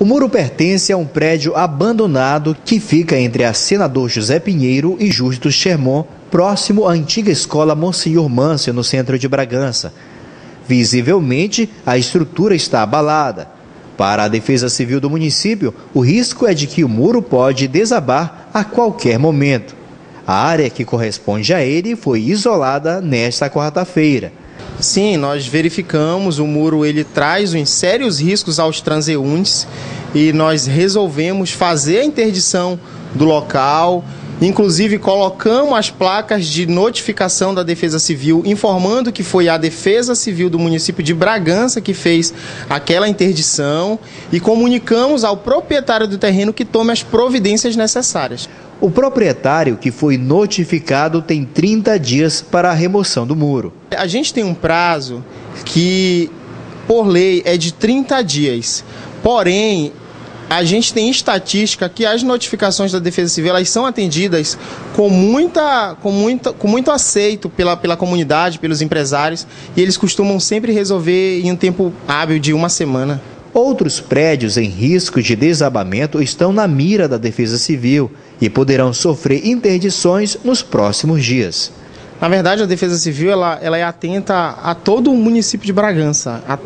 O muro pertence a um prédio abandonado que fica entre a Senador José Pinheiro e Justo Sherman, próximo à antiga escola Monsenhor Mâncio, no centro de Bragança. Visivelmente, a estrutura está abalada. Para a Defesa Civil do município, o risco é de que o muro pode desabar a qualquer momento. A área que corresponde a ele foi isolada nesta quarta-feira. Sim, nós verificamos, o muro ele traz uns sérios riscos aos transeuntes e nós resolvemos fazer a interdição do local, Inclusive, colocamos as placas de notificação da Defesa Civil, informando que foi a Defesa Civil do município de Bragança que fez aquela interdição e comunicamos ao proprietário do terreno que tome as providências necessárias. O proprietário que foi notificado tem 30 dias para a remoção do muro. A gente tem um prazo que, por lei, é de 30 dias. Porém, a gente tem estatística que as notificações da Defesa Civil elas são atendidas com, muita, com, muita, com muito aceito pela, pela comunidade, pelos empresários, e eles costumam sempre resolver em um tempo hábil de uma semana. Outros prédios em risco de desabamento estão na mira da Defesa Civil e poderão sofrer interdições nos próximos dias. Na verdade, a Defesa Civil ela, ela é atenta a todo o município de Bragança, a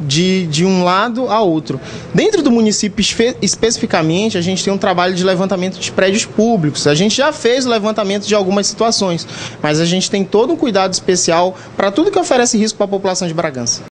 de, de um lado a outro. Dentro do município espe especificamente, a gente tem um trabalho de levantamento de prédios públicos. A gente já fez o levantamento de algumas situações, mas a gente tem todo um cuidado especial para tudo que oferece risco para a população de Bragança.